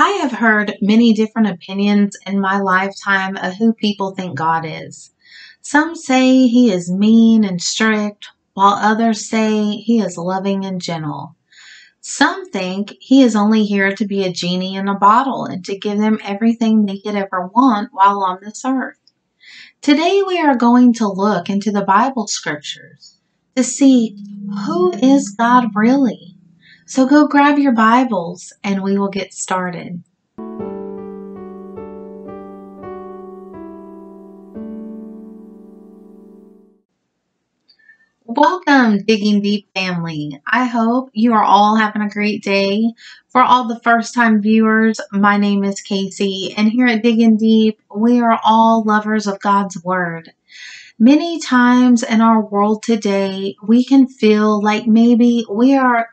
I have heard many different opinions in my lifetime of who people think God is. Some say he is mean and strict, while others say he is loving and gentle. Some think he is only here to be a genie in a bottle and to give them everything they could ever want while on this earth. Today we are going to look into the Bible scriptures to see who is God really. So go grab your Bibles and we will get started. Welcome, Digging Deep family. I hope you are all having a great day. For all the first time viewers, my name is Casey, and here at Digging Deep, we are all lovers of God's Word. Many times in our world today, we can feel like maybe we are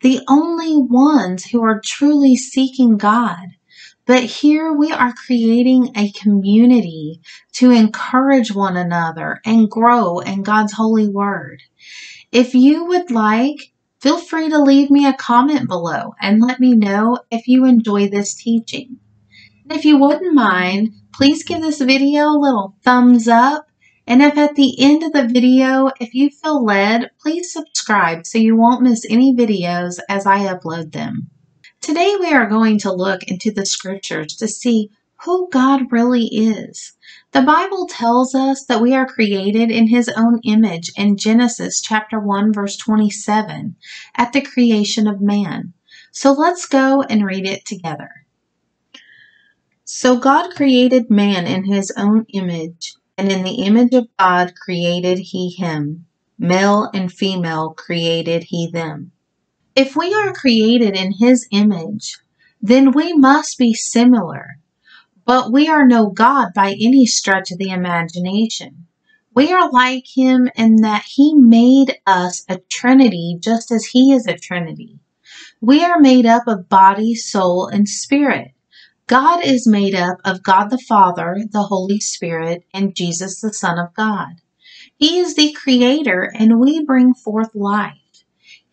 the only ones who are truly seeking God. But here we are creating a community to encourage one another and grow in God's holy word. If you would like, feel free to leave me a comment below and let me know if you enjoy this teaching. If you wouldn't mind, please give this video a little thumbs up and if at the end of the video, if you feel led, please subscribe so you won't miss any videos as I upload them. Today we are going to look into the scriptures to see who God really is. The Bible tells us that we are created in his own image in Genesis chapter 1 verse 27 at the creation of man. So let's go and read it together. So God created man in his own image and in the image of God created he him. Male and female created he them. If we are created in his image, then we must be similar. But we are no God by any stretch of the imagination. We are like him in that he made us a trinity just as he is a trinity. We are made up of body, soul, and spirit. God is made up of God the Father, the Holy Spirit, and Jesus the Son of God. He is the creator and we bring forth life.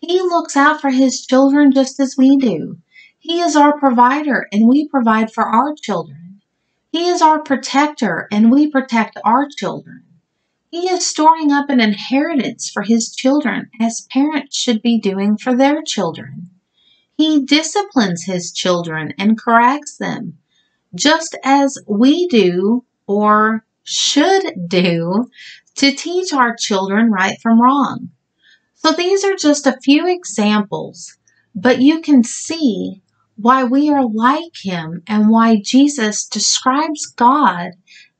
He looks out for his children just as we do. He is our provider and we provide for our children. He is our protector and we protect our children. He is storing up an inheritance for his children as parents should be doing for their children. He disciplines his children and corrects them, just as we do or should do to teach our children right from wrong. So these are just a few examples, but you can see why we are like him and why Jesus describes God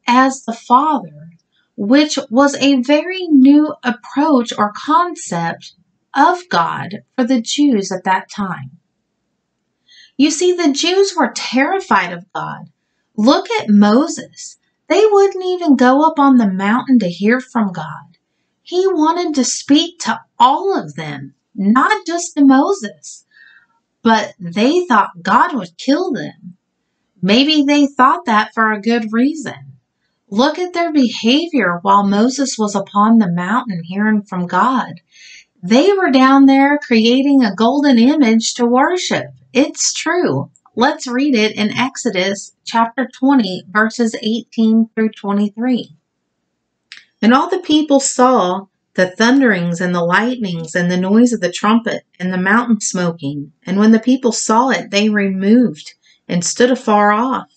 as the Father, which was a very new approach or concept of God for the Jews at that time. You see, the Jews were terrified of God. Look at Moses. They wouldn't even go up on the mountain to hear from God. He wanted to speak to all of them, not just to Moses. But they thought God would kill them. Maybe they thought that for a good reason. Look at their behavior while Moses was upon the mountain hearing from God. They were down there creating a golden image to worship. It's true. Let's read it in Exodus chapter 20, verses 18 through 23. And all the people saw the thunderings and the lightnings and the noise of the trumpet and the mountain smoking. And when the people saw it, they removed and stood afar off.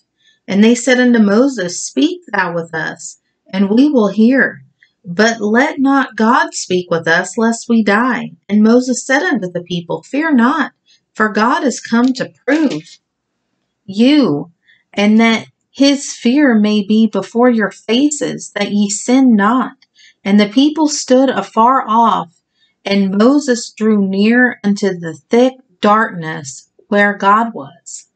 And they said unto Moses, Speak thou with us, and we will hear. But let not God speak with us, lest we die. And Moses said unto the people, Fear not for God is come to prove you, and that his fear may be before your faces, that ye sin not. And the people stood afar off, and Moses drew near unto the thick darkness where God was.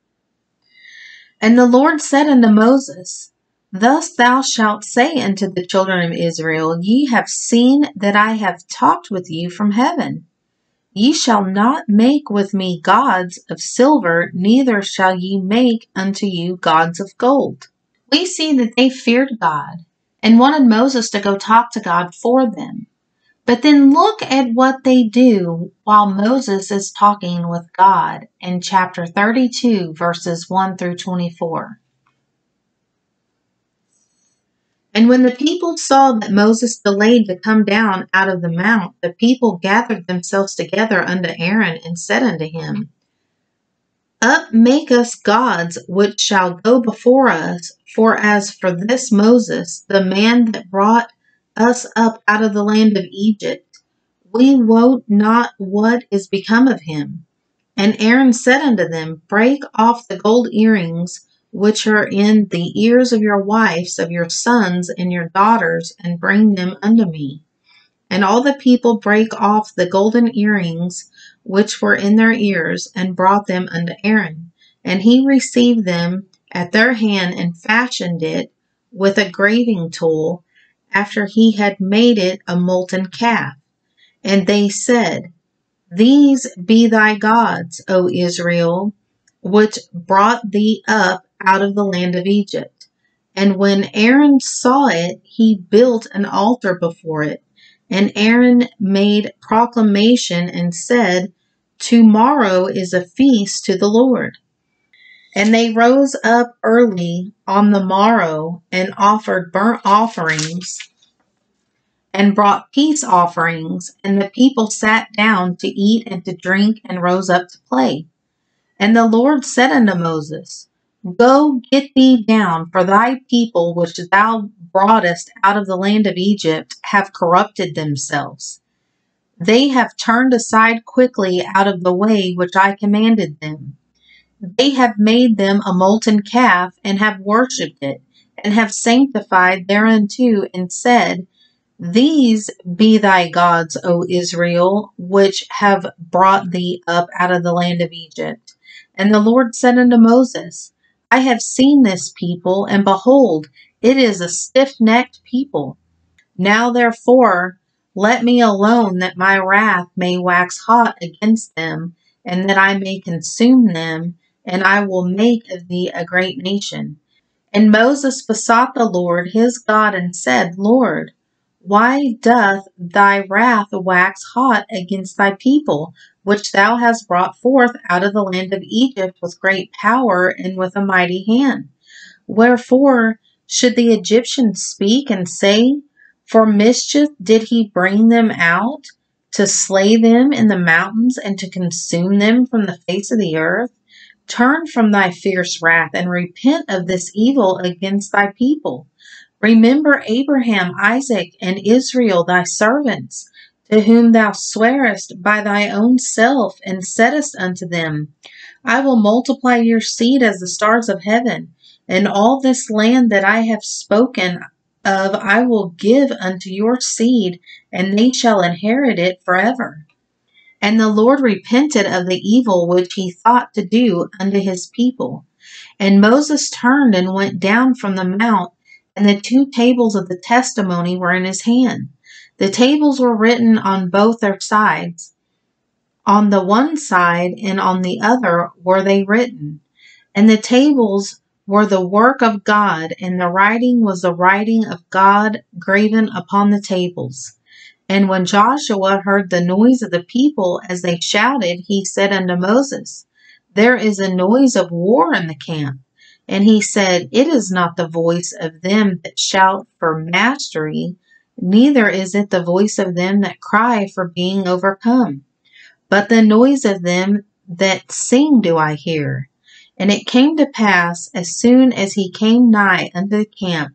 And the Lord said unto Moses, Thus thou shalt say unto the children of Israel, Ye have seen that I have talked with you from heaven. Ye shall not make with me gods of silver, neither shall ye make unto you gods of gold. We see that they feared God and wanted Moses to go talk to God for them. But then look at what they do while Moses is talking with God in chapter 32, verses 1 through 24. And when the people saw that Moses delayed to come down out of the mount, the people gathered themselves together unto Aaron and said unto him, Up make us gods which shall go before us, for as for this Moses, the man that brought us up out of the land of Egypt, we wot not what is become of him. And Aaron said unto them, Break off the gold earrings which are in the ears of your wives, of your sons, and your daughters, and bring them unto me. And all the people brake off the golden earrings which were in their ears, and brought them unto Aaron. And he received them at their hand, and fashioned it with a graving tool, after he had made it a molten calf. And they said, These be thy gods, O Israel, which brought thee up out of the land of Egypt. And when Aaron saw it, he built an altar before it. And Aaron made proclamation and said, Tomorrow is a feast to the Lord. And they rose up early on the morrow and offered burnt offerings and brought peace offerings. And the people sat down to eat and to drink and rose up to play. And the Lord said unto Moses, Go get thee down, for thy people which thou broughtest out of the land of Egypt have corrupted themselves. They have turned aside quickly out of the way which I commanded them. They have made them a molten calf, and have worshipped it, and have sanctified thereunto, and said, These be thy gods, O Israel, which have brought thee up out of the land of Egypt. And the Lord said unto Moses, I have seen this people, and behold, it is a stiff necked people. Now therefore, let me alone that my wrath may wax hot against them, and that I may consume them, and I will make of thee a great nation. And Moses besought the Lord his God and said, Lord, why doth thy wrath wax hot against thy people, which thou hast brought forth out of the land of Egypt with great power and with a mighty hand? Wherefore should the Egyptians speak and say, For mischief did he bring them out, to slay them in the mountains and to consume them from the face of the earth? Turn from thy fierce wrath and repent of this evil against thy people. Remember Abraham, Isaac, and Israel, thy servants, to whom thou swarest by thy own self, and saidst unto them, I will multiply your seed as the stars of heaven, and all this land that I have spoken of I will give unto your seed, and they shall inherit it forever. And the Lord repented of the evil which he thought to do unto his people. And Moses turned and went down from the mount and the two tables of the testimony were in his hand. The tables were written on both their sides. On the one side and on the other were they written. And the tables were the work of God, and the writing was the writing of God graven upon the tables. And when Joshua heard the noise of the people as they shouted, he said unto Moses, There is a noise of war in the camp. And he said, It is not the voice of them that shout for mastery, neither is it the voice of them that cry for being overcome, but the noise of them that sing do I hear. And it came to pass, as soon as he came nigh unto the camp,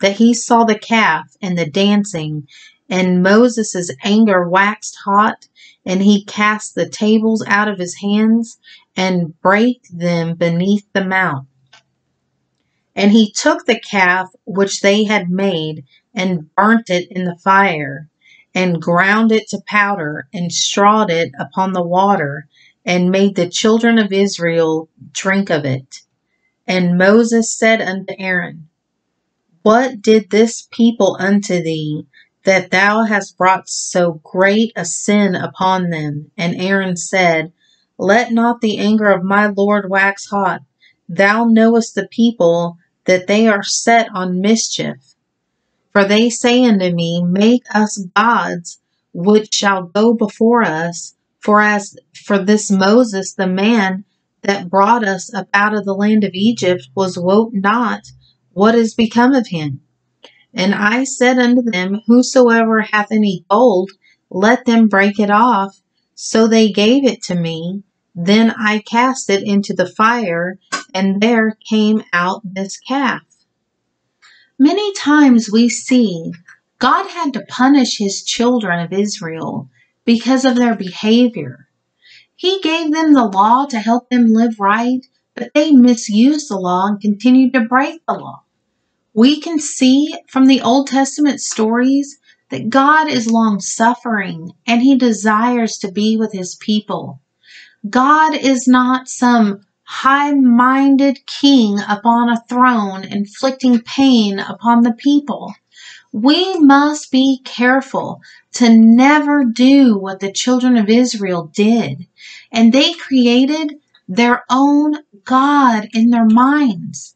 that he saw the calf and the dancing, and Moses' anger waxed hot, and he cast the tables out of his hands, and brake them beneath the mount. And he took the calf which they had made, and burnt it in the fire, and ground it to powder, and strawed it upon the water, and made the children of Israel drink of it. And Moses said unto Aaron, What did this people unto thee, that thou hast brought so great a sin upon them? And Aaron said, Let not the anger of my Lord wax hot. Thou knowest the people that they are set on mischief. For they say unto me, Make us gods which shall go before us. For as for this Moses, the man that brought us up out of the land of Egypt, was wot not what is become of him. And I said unto them, Whosoever hath any gold, let them break it off. So they gave it to me. Then I cast it into the fire, and there came out this calf. Many times we see God had to punish his children of Israel because of their behavior. He gave them the law to help them live right, but they misused the law and continued to break the law. We can see from the Old Testament stories that God is long suffering and he desires to be with his people. God is not some high minded king upon a throne inflicting pain upon the people. We must be careful to never do what the children of Israel did. And they created their own God in their minds.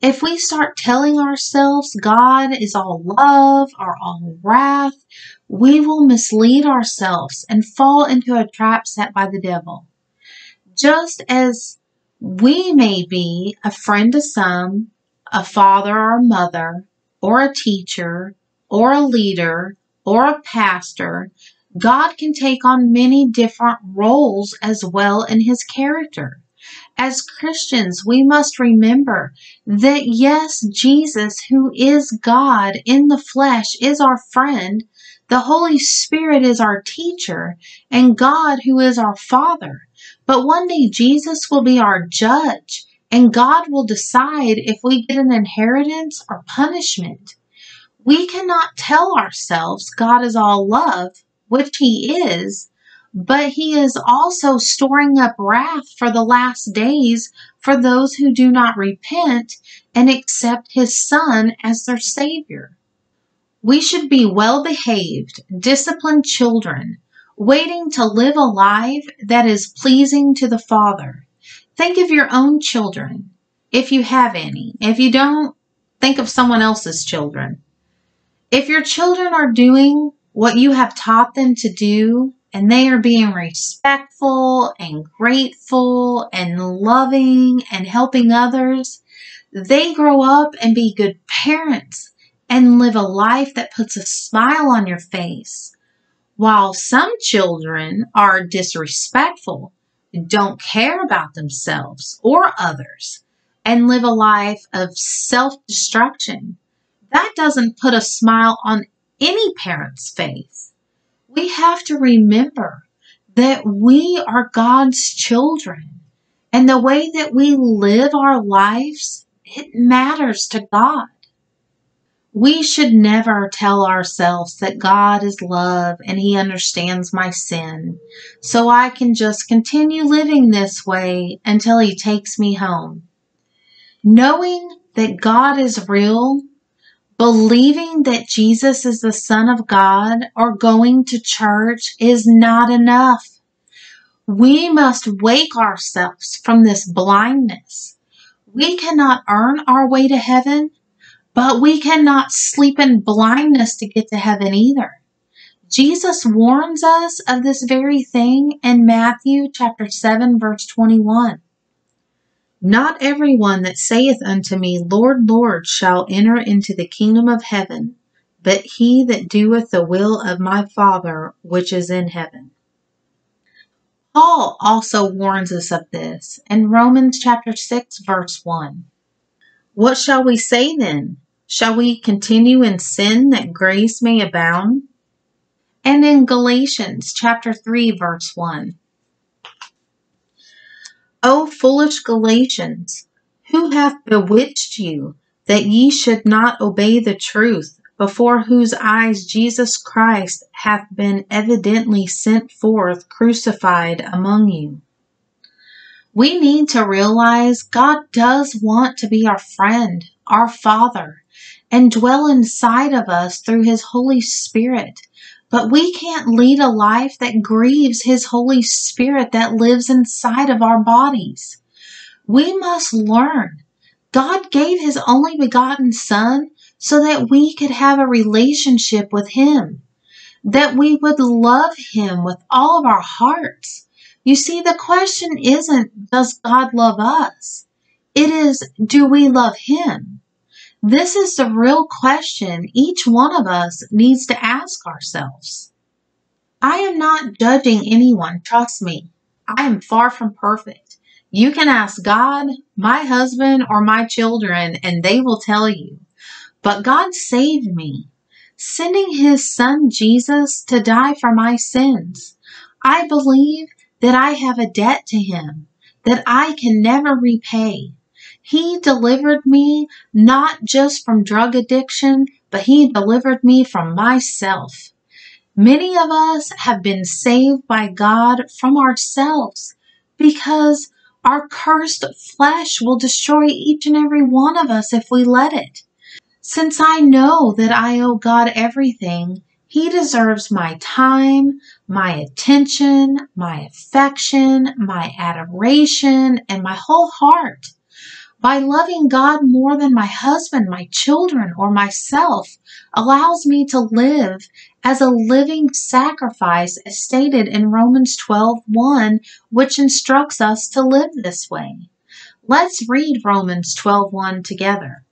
If we start telling ourselves God is all love or all wrath, we will mislead ourselves and fall into a trap set by the devil. Just as we may be a friend to some, a father or a mother, or a teacher, or a leader, or a pastor, God can take on many different roles as well in his character. As Christians, we must remember that yes, Jesus, who is God in the flesh, is our friend. The Holy Spirit is our teacher, and God, who is our Father. But one day Jesus will be our judge, and God will decide if we get an inheritance or punishment. We cannot tell ourselves God is all love, which He is, but He is also storing up wrath for the last days for those who do not repent and accept His Son as their Savior. We should be well behaved, disciplined children waiting to live a life that is pleasing to the Father. Think of your own children, if you have any. If you don't, think of someone else's children. If your children are doing what you have taught them to do, and they are being respectful and grateful and loving and helping others, they grow up and be good parents and live a life that puts a smile on your face while some children are disrespectful, don't care about themselves or others, and live a life of self destruction, that doesn't put a smile on any parent's face. We have to remember that we are God's children, and the way that we live our lives, it matters to God. We should never tell ourselves that God is love and He understands my sin, so I can just continue living this way until He takes me home. Knowing that God is real, believing that Jesus is the Son of God, or going to church is not enough. We must wake ourselves from this blindness. We cannot earn our way to heaven but we cannot sleep in blindness to get to heaven either. Jesus warns us of this very thing in Matthew chapter 7 verse 21. Not everyone that saith unto me, Lord, Lord, shall enter into the kingdom of heaven, but he that doeth the will of my Father which is in heaven. Paul also warns us of this in Romans chapter 6 verse 1. What shall we say then? Shall we continue in sin that grace may abound? And in Galatians chapter 3 verse 1. O foolish Galatians, who hath bewitched you that ye should not obey the truth, before whose eyes Jesus Christ hath been evidently sent forth crucified among you? We need to realize God does want to be our friend, our Father, and dwell inside of us through His Holy Spirit. But we can't lead a life that grieves His Holy Spirit that lives inside of our bodies. We must learn. God gave His only begotten Son so that we could have a relationship with Him. that we would love Him with all of our hearts. You see, the question isn't, does God love us? It is, do we love Him? This is the real question each one of us needs to ask ourselves. I am not judging anyone, trust me. I am far from perfect. You can ask God, my husband, or my children, and they will tell you. But God saved me, sending his son Jesus to die for my sins. I believe that I have a debt to him that I can never repay. He delivered me not just from drug addiction, but He delivered me from myself. Many of us have been saved by God from ourselves because our cursed flesh will destroy each and every one of us if we let it. Since I know that I owe God everything, He deserves my time, my attention, my affection, my adoration, and my whole heart by loving God more than my husband, my children, or myself allows me to live as a living sacrifice as stated in Romans 12:1, which instructs us to live this way. Let's read Romans 12:1 together.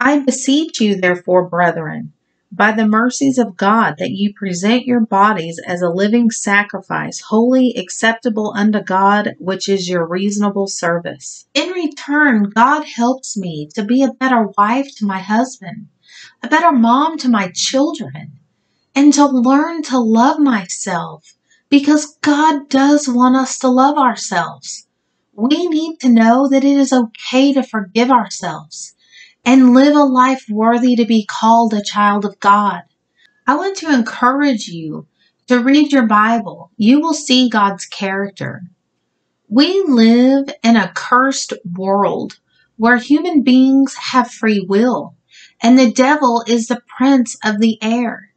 I beseech you therefore, brethren, by the mercies of God that you present your bodies as a living sacrifice, holy, acceptable unto God, which is your reasonable service. In return, God helps me to be a better wife to my husband, a better mom to my children, and to learn to love myself because God does want us to love ourselves. We need to know that it is okay to forgive ourselves and live a life worthy to be called a child of God. I want to encourage you to read your Bible. You will see God's character. We live in a cursed world where human beings have free will, and the devil is the prince of the air.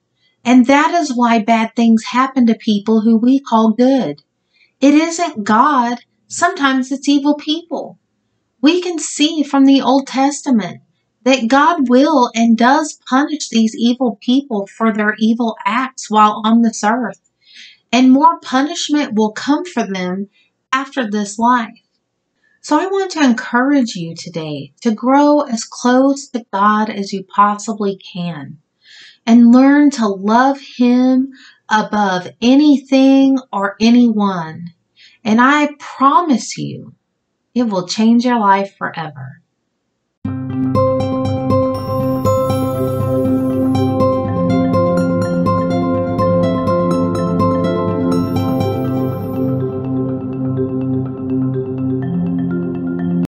And that is why bad things happen to people who we call good. It isn't God, sometimes it's evil people. We can see from the Old Testament that God will and does punish these evil people for their evil acts while on this earth, and more punishment will come for them after this life. So I want to encourage you today to grow as close to God as you possibly can and learn to love Him above anything or anyone. And I promise you, it will change your life forever.